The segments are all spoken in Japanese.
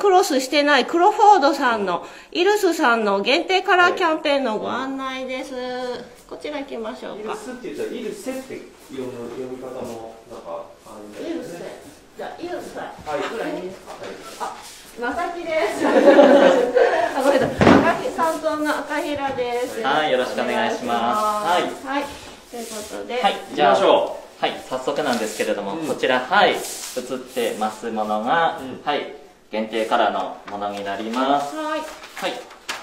クロスしてないクロフォードさんの、イルスさんの限定カラーキャンペーンのご案内です。こちら行きましょうか。イルスって言ったらイルセって読む読み方もなんかあるんだイルスよね。じゃあ、イルスはい。ぐらい。い。ですか。あ、まさきです。あ、ごめんなさい。赤ひさんとの赤平です。はい。よろしくお願い。しますはい。はい。とい。うことで。はい、行きましょはい、早速なんですけれども、うんこちら、はい、映ってますものが、うんはい、限定カラーのものになります。はい。はい。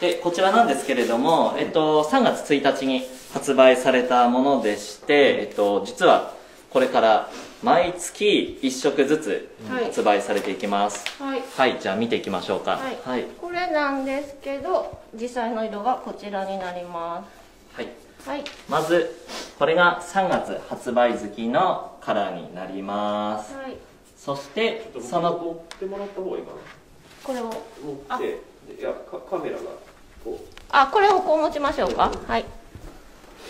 で、こちらなんですけれども、えっと、3月1日に発売されたものでして、えっと、実は、これから毎月1色ずつはい発売されていきます。はい。はい、じゃあ見ていきましょうか。はいはい。これなんですけど、実際の色がこちらになりまはいす。はい。まず、これが3月発売月のカラーになります。はい。そして、う。その持ってもらった方がいいかこれを。な。持ってでいやカカメラがこあ、これをこう持ちましょうか。はい。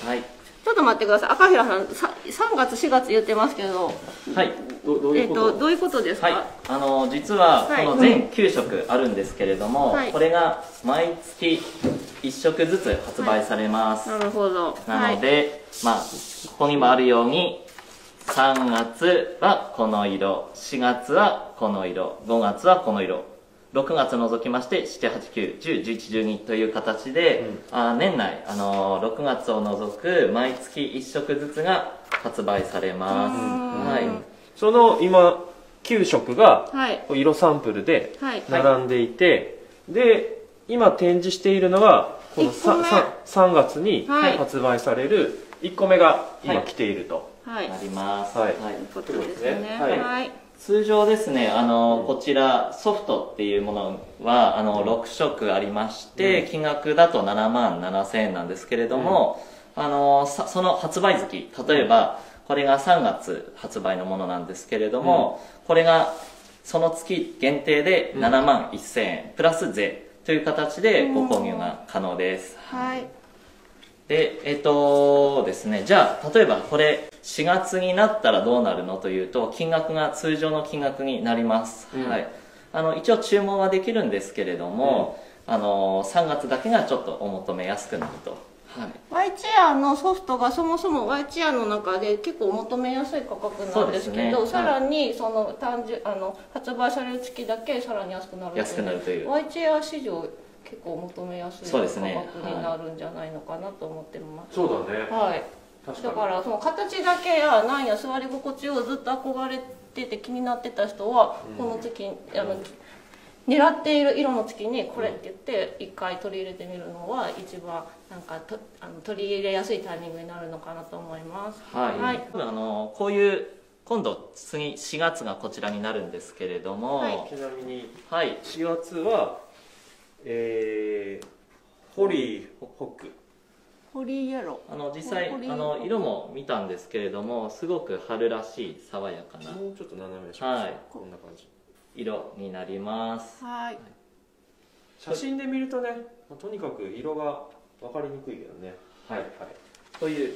はい。ちょっと待ってください。赤平さん、さ3月、4月言ってますけど、はい。うどどうえっ、いうこと？と、どういうことですか、はい。あの、実は、はいこの全9色あるんですけれども、はいこれが毎月1色ずつ発売されます。なるほど。なので、まあ、ここにもあるように、3月はこの色、4月はこの色、5月はこの色、6月除きまして、7、8、9、10、11、12という形で、あ年内、あのー6月を除く毎月1色ずつが発売されます。うんはい。その今9色がはい。色サンプルではい。並んでいて、で今展示しているのがこの一個目 3, 3月にはい発売される1個目が今はい来ていると、はい。なります。はい。とい。うことですね。はい。はい。通常ですね、あの、こちらソフトっていうものは、あの、6色ありまして、うん。金額だと7万7千円なんですけれども、あの、さその発売月、例えば、これが3月発売のものなんですけれども、これがその月限定で7万1千円、プラス税という形でご購入が可能です。はい。で、えっ、とですね、じゃあ、例えばこれ、4月になったらどうなるのというと、金額が通常の金額になります。うん。はい。あの、一応注文はできるんですけれども、あの、3月だけがちょっとお求めやすくなると。はい。ワイチェアのソフトがそもそもワイチェアの中で結構求めやすい価格なんですけどね。さらにその単純あの発売される月だけさらに安くなる安くなるという。ワイチェア市場結構求めやすい。価格になるんじゃないのかなと思ってます、そうだね。はいだからその形だけやなんや座り心地をずっと憧れてて気になってた人は、この月にあの狙っている色の月にこれって言って一回取り入れてみるのは一番なんかとあの取り入れやすいタイミングになるのかなと思います。はい。はいあの、こういう、今度、次、4月がこちらになるんですけれども、はいにちなみにはい。4月はえー、ホリーホックホリーイエロあの実際あの色も見たんですけれどもすごく春らしい爽やかな。もうちょっと斜めにします、はい。こんな感じ。色になります。ー。はい。写真で見るとね、まあとにかく色が分かりにくいけどね。はい。はい。という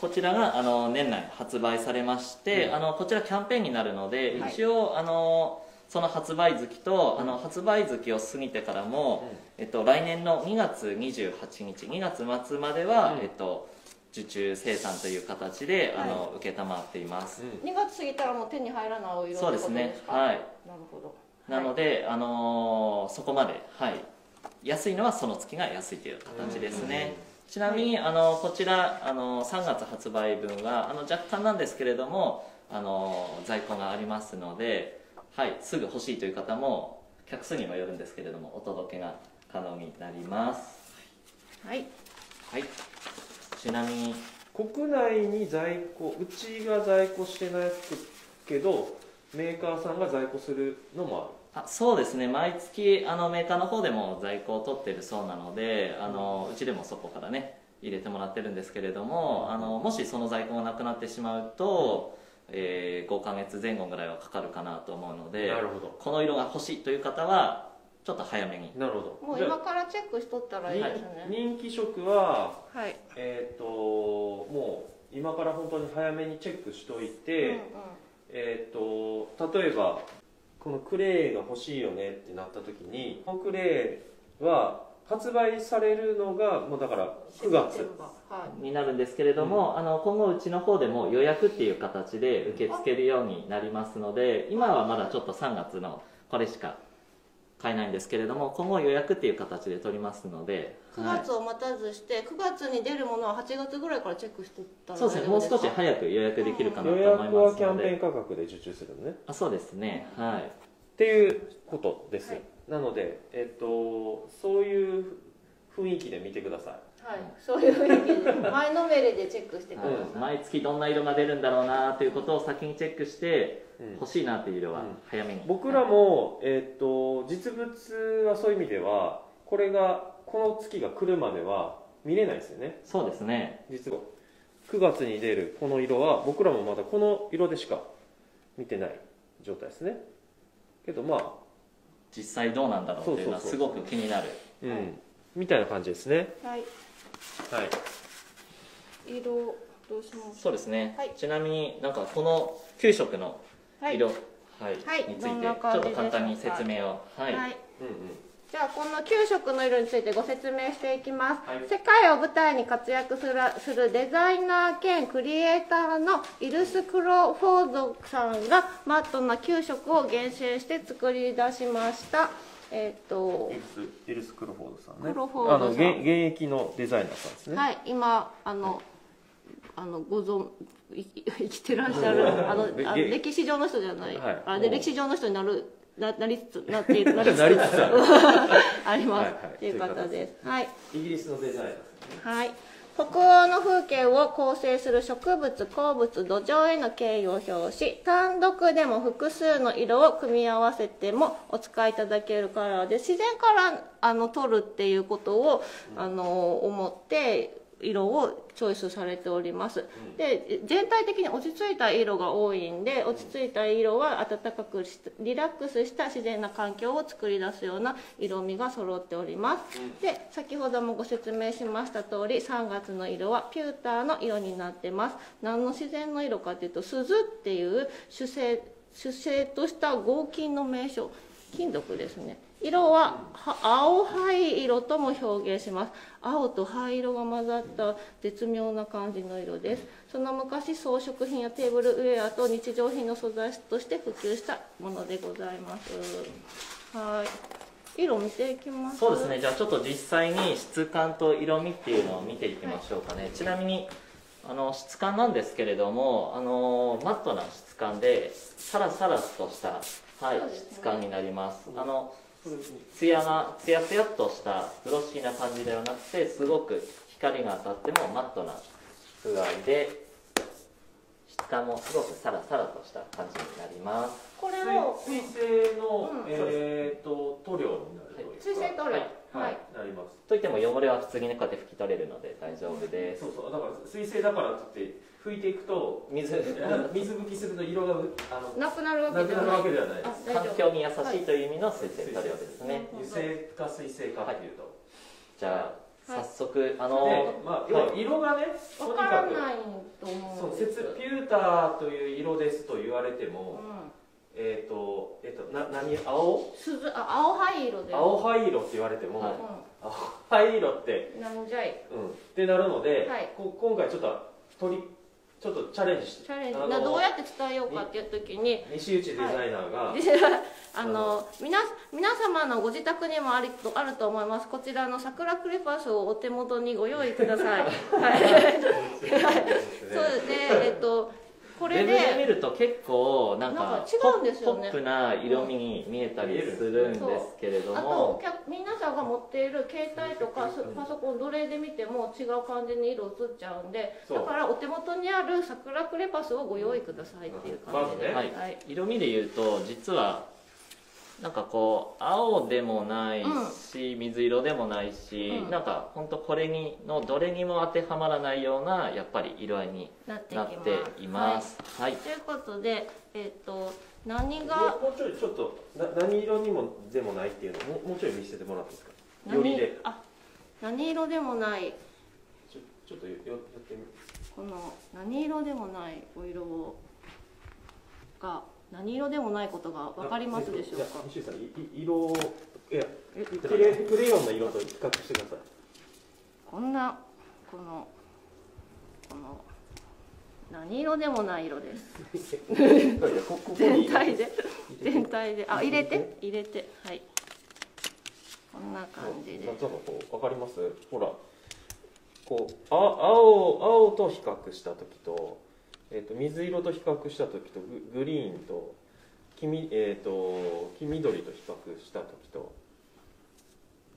こちらがあの年内発売されまして、うん。あのこちらキャンペーンになるので、はい。一応あのその発売月と、あの発売月を過ぎてからも、えっと、来年の2月28日2月末までは、うん。えっと、受注生産という形で、あの承っています、うん。2月過ぎたらもう手に入らないお色ってそうですことですか。ね。はい。なるほど。なので、あのーそこまで、はい、安いのはその月が安いという形ですね、ちなみに、あのこちら、あの3月発売分はあの若干なんですけれども、あの在庫がありますので、はい、すぐ欲しいという方も客数にはよるんですけれどもお届けが可能になります、はい。はい、ちなみに国内に在庫うちが在庫してないけどメーカーさんが在庫するのもあそうですね。毎月あのメーカーの方でも在庫を取ってるそうなのであのうちでもそこからね入れてもらってるんですけれどもあのもしその在庫がなくなってしまうと、え5ヶ月前後ぐらいはかかるかなと思うのあでるなるほどこの色が欲しいという方はちょっと早めになるほどもう今からチェックしとったらいいですあね。人気色ははい。えっ、ともう今から本当に早めにチェックしといて、うんうんえっ、と例えばこのクレーが欲しいよねってなった時にこのクレーは発売されるのがもうだから9月。はになるんですけれども、あの今後うちの方でも予約っていう形で受け付けるようになりますので今はまだちょっと3月のこれしか買えないんですけれども今後予約っていう形で取りますので、い、9はい月を待たずして9月に出るものは8月ぐらいからチェックしてったらそうですね。もう少しい早く予約できるかなと予思います約はキャンのでペーン価格で受注するのね。あそうですね。はい。っていうことです、はいなので、えっと、そういう雰囲気で見てください。はい。そういうふうに前のめりでチェックしてください、はい毎月どんな色が出るんだろうなということを先にチェックしてうん。欲しいなっていう色はうん。早めに、僕らも、えっと実物はそういう意味ではこれがこの月が来るまでは見れないですよね。そうですね。実は。9月に出るこの色は僕らもまだこの色でしか見てない状態ですね。けどまあ実際どうなんだろうっていうのはすごく気になる。うん、みたいな感じですね。はい。はい。色どうします？そうですね、はい。ちなみになんかこの9色のはい。色、はい。はい。についどんなてちょっと感じでしょうか簡単に説明を。はい、はい。うんうんじゃあこの9色の色についてご説明していきます、はい。世界を舞台に活躍するするデザイナー兼クリエイターのイルス・クロフォードさんがマットな9色を厳選して作り出しました。えっ、とエルスエルス・クロフォードさんね。クロフォードさん。あの現現役のデザイナーさんですね、はい今あの、あのご存い生きてらっしゃる あの歴史上の人じゃない、はい。あで歴史上の人になるななりつつなっているなりつつ。あります、はいはい。っていう方です。はい。イギリスのデザイナーさんはい。北欧の風景を構成する植物鉱物土壌への敬意を表し単独でも複数の色を組み合わせてもお使いいただけるカラーで自然からあの取るっていうことを、あの思って色をチョイスされております、で全体的に落ち着いた色が多いんで落ち着いた色は暖かくしリラックスした自然な環境を作り出すような色味が揃っております、で先ほどもご説明しました通り3月の色はピューターの色になってます。何の自然の色かというと鈴っていう主星主星とした合金の名称。金属ですね色は青灰色とも表現します。青と灰色が混ざった絶妙な感じの色です。その昔装飾品やテーブルウェアと日常品の素材として普及したものでございます。はい。色見ていきます。そうですね。じゃあちょっと実際に質感と色味っていうのを見ていきましょうかね、ちなみにあの質感なんですけれどもあのマットな質感でサラサラとした、はいね質感になります。あのツヤなツヤツヤっとしたグロッシーな感じではなくてすごく光が当たってもマットな具合で質感もすごくサラサラとした感じになります。これを水水性の、うん。えっ、と塗料になるというか。水性塗料。はい。はい。なります。といっても汚れは普通にねこうやって拭き取れるので大丈夫です。そうそう。だから水性だからって言って拭いていくと水。水拭きすると色があのなくなるわなくなるけじゃない。わけではない環境に優しいという意味の水性塗料ですね、うん油性か水性かっていうと、じゃあはい早速あでの、まあ要は色がね、とわにかくからないと思そううんです説ピューターという色ですと言われても、うんえっ、とえっ、とな何青？鈴あ青灰色で。青灰色って言われても、はい。うん青灰色ってなんじゃい？うんってなるので、はい。こ今回ちょっと取りちょっとチャレンジしてチャレンジ。などうやって伝えようかっていう時に西内デザイナーが、であの皆皆様のご自宅にもありとあると思います。こちらの桜クレパスをお手元にご用意ください。はい。そうですね。えっとこれウェブで見でると結構なんか違うんですよね。ポップな色味に見えたりするんですけれどあともお客皆さんが持っている携帯とかスパソコンどれで見ても違う感じに色映っちゃうんでだからお手元にある桜クレパスをご用意くださいっていう感じで、まずね。はい。色味で言うと実はなんかこう青でもないし、水色でもないし、うん。なんか本当これにのどれにも当てはまらないようなやっぱり色合いになっていきます。なっています。はい、ということで、えっと何もがもうちょいちょっとな何色にもでもないっていうのをもうもうちょい見せてもらっていいですか？よりで。あ何色でもない。ちょちょっとよよやってみこの何色でもないお色をが何色でもないことが分かりますでしょうか？西井さん色をいやえクレクレヨンの色と比較してください。こんなこのこの何色でもない色です。全体で全全体で。あ入れて？入れて。はい。こんな感じで。なんとなくこうわかります？ほらこうあ青青と比較した時と,、えー、と水色と比較した時とググリーンと黄みえっ、と黄緑と比較した時と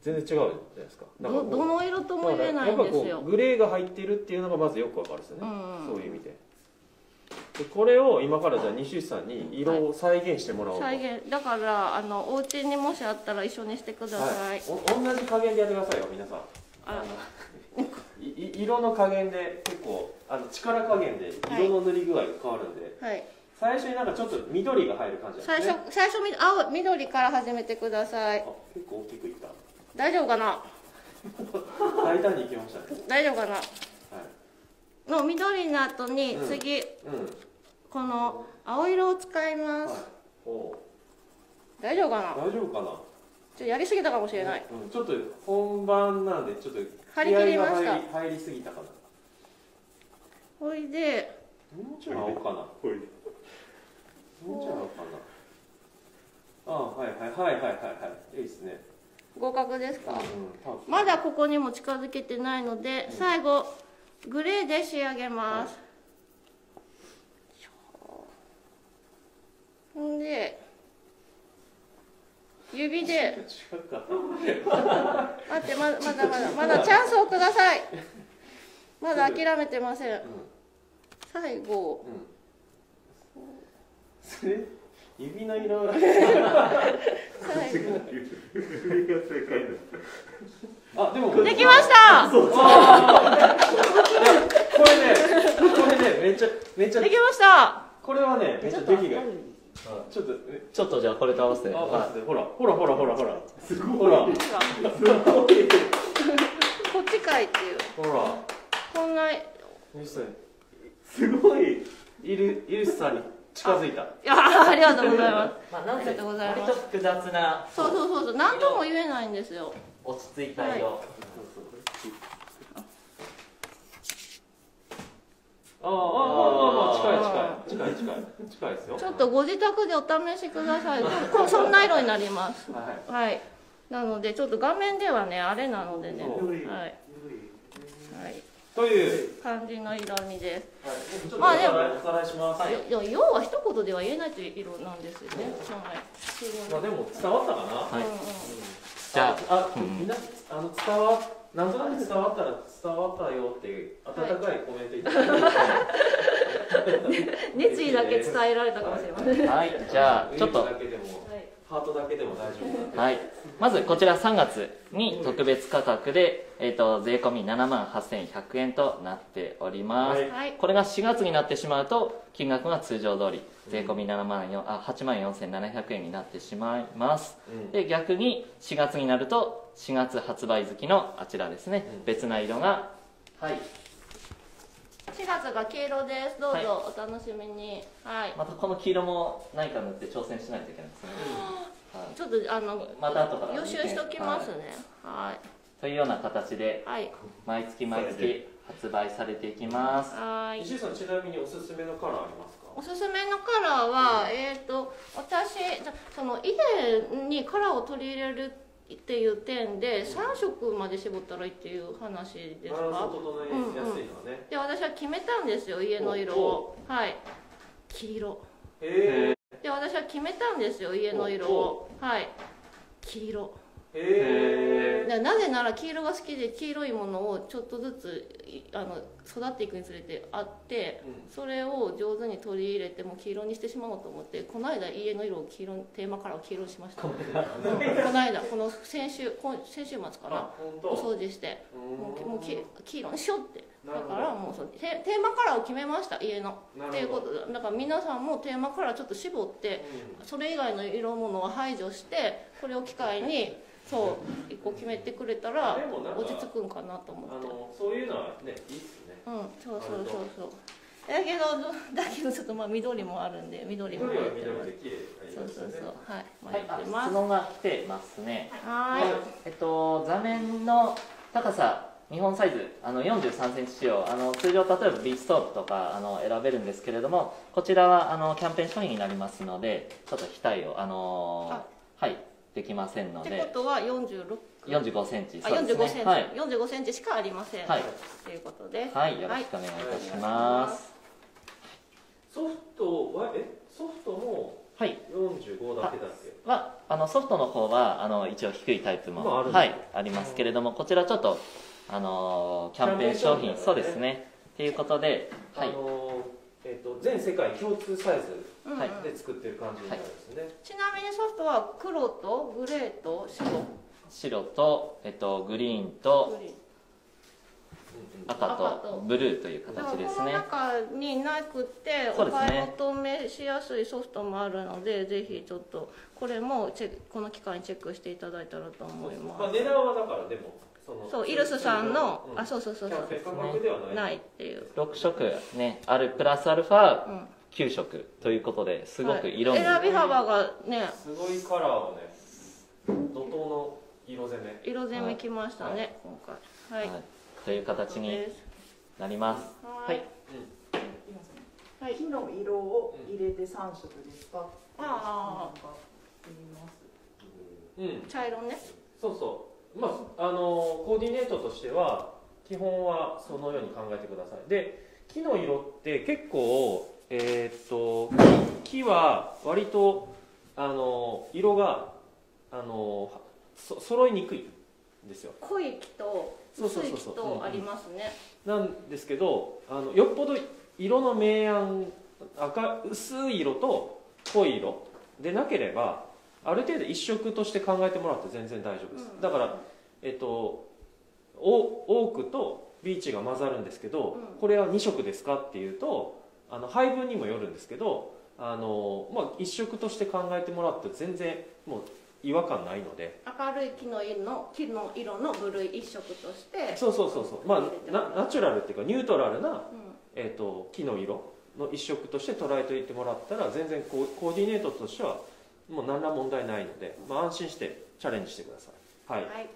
全然違うじゃないですか。だかどどの色とも入れないんですよ。グレーが入ってるっていうのがまずよくわかるんですよね、うん。そういう意味で。でこれを今からじゃあ西内さんに色を再現してもらおうと、再現。だからあのお家にもしあったら一緒にしてください、はい、お同じ加減でやってくださいよ皆さん。あいい 色の加減で結構あの力加減で色の塗り具合が変わるんで、はい。最初になんかちょっと緑が入る感じなん最で。すね初最初み青緑から始めてください。あ結構大きくいった。大丈夫かな？大胆にいきましたね。大丈夫かな？はい。の緑の後にうん。次、うん。この青色を使います、はい。大丈夫かな？大丈夫かな？ちょっとやりすぎたかもしれない、うん、ちょっと本番なんでちょっと張り切りました。気合が入り入りすぎたかなほいでもうちょい青かなもうちょい青かな。あはいはいはいはいはいはい。いいですね。合格ですか、うんまだここにも近づけてないので、最後グレーで仕上げます、ほんで指で。待ってまだまだまだまだチャンスをください。まだ諦めてません。最後。うん。それ指の色最後。あでも。できました。これねこれねめっちゃめっちゃ。できました。これはねめっちゃ出来がいいちょっとえちょっとじゃあこれと合わせて、あはほらほらほらほらほら。ほらこっちかいっていう。ほら。こんなすごい。イルイルスさんに近づいた。いやありがとうございます。まあ、なんありがとうございます。割と複雑なそうそうそうそう。何とも言えないんですよ。落ち着いた色、ああああ近い近い近いですよ。ちょっとご自宅でお試しください。そんな色になります。はい。はい。なのでちょっと画面ではねあれなのでね。はい、はい、という、感じの色味です。はい、ちょっとおまあでもさらいおさらいします、よでも要は一言では言えないという色なんですよね。はい。まあでも伝わったかな、はいうん。うん。じゃああ、うんみんなあの伝わなんとなく伝わったら伝わったよっていう温かいコメントいただいて、熱意だけ伝えられたかもしれません、はいじゃあちょっと。ハートだけでも大丈夫はい、まずこちら3月に特別価格で、えー、と税込み7万8100円となっております、はい。はい。これが4月になってしまうと金額が通常通り税込み7万4あ8万4700円になってしまいます。うん。で逆に4月になると4月発売月のあちらですね、うん。別な色がはい4月が黄色です。どうはいぞお楽しみに。はい、またこの黄色も何か塗って挑戦しないといけないですね、はい。ちょっとあのまた後から予習しときますね。はい。というような形ではい。毎月毎月発売されていきます。はい。石井さんちなみにおすすめのカラーありますか？おすすめのカラーは、えっ、と私じゃその以前にカラーを取り入れるっていう点で3色まで絞ったらいいっていう話ですか？で私は決めたんですよ家の色を。はい。黄色。へで私は決めたんですよ家の色を。はい黄色。えへえでなぜなら黄色が好きで黄色いものをちょっとずついあの育っていくにつれてあってうん。それを上手に取り入れてもう黄色にしてしまおうと思ってこの間家の色を黄色テーマカラーを黄色にしました。この間この先週今先週末かな。あ本当。お掃除して。もうもう黄黄色にしようってだからもうそのテテーマカラーを決めました家の。っていうことで。だから皆さんもテーマカラーちょっと絞ってそれ以外の色物を排除してこれを機会に そう一個決めてくれたら落ち着くんかなと思って。あのそういうのはねいいっすね。うんそうそうそうそう。だけどだけどちょっとまあ緑もあるんで緑もやってます。緑で綺麗にそうそうそう。はいまあます。質問が来てますね。はえっと座面の高さ日本サイズあの43センチ仕様あの通常例えばビーチトープとかあの選べるんですけれどもこちらはあのキャンペーン商品になりますのでちょっと額をあのあ。はいできませんいってのでことは46 45センチ。あそうです45センチ、ねはい、45センチしかありません、はい。ということで。はい、よろしくお願いいたします。ソフトはえ？ソフトもはい。45だけだっけ？はあのソフトの方はあの一応低いタイプも、まあはい、ありますけれどもこちらちょっとあのキャンペーン商品キャンペーン商品だよね。そうですね。ということで、はい。あ、のえっと全世界共通サイズうんうん。はいで作ってる感じになるんですね、ちなみにソフトは黒とグレーと白。白と、えっと、グリーンとグリーン。赤赤と。とブルーという形ですね。この中になくてお買い求めしやすいソフトもあるのでぜひちょっとこれもこの機会にチェックしていただいたらと思いまあ、ます値段はだからでもそのそうイルスさんの、うん。あそうそうそうそう。ないないっていう、6色ねあるプラスアルファうん、9色ということですごく色に、はい選び幅がねすごいカラーをね怒涛の色攻め。色攻めきましたね、今回。はい、はい。という形になります。ははい。い。はい木の色を入れて3色ですかあなんか言います。うん。茶色ね。そうそうまああのコーディネートとしては基本はそのように考えてください。で木の色って結構えーっと木は割とあの色があのそ揃いにくいんですよ。濃い木と薄い木とありますね。なんですけどあのよっぽど色の明暗赤薄い色と濃い色でなければある程度一色として考えてもらって全然大丈夫です、うん。だからえっとお多くとビーチが混ざるんですけど、うん。これは2色ですかっていうとあの配分にもよるんですけどあの、まあ、一色として考えてもらって全然もう違和感ないので。明るい木の色の木の色の部類一色としてそうそうそうそう。まあなナチュラルっていうかニュートラルなうん。えー、と木の色の一色として捉えておいてもらったら全然コーディネートとしてはもう何ら問題ないので、まあ、安心してチャレンジしてください。はい、はい。